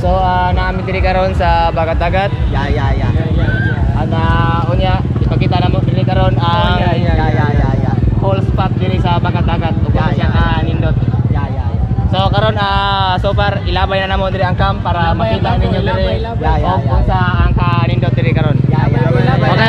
So, uh, namin diri karon sa Bagat-Dagat. Ya, ya, ya. Ana unya ipakita namo diri karon ang Ya, ya, ya, ya. whole spot diri sa Bagat-Dagat ug Ya, siya ya. ka nindot. Ya, ya, ya. So karon ah so far ilabay na namo diri ang camp para makita ninyo diri Ya, ya, ya. kung sa ang ka nindot diri karon. Ya, ya, ya.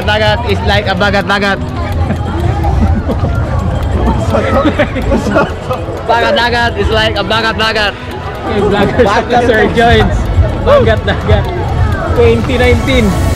Bagat-dagat is like a bagat-dagat. Bagat-dagat is like a bagat-dagat. Vloggers of the Sir Jones. Bagat Dagat. 2019.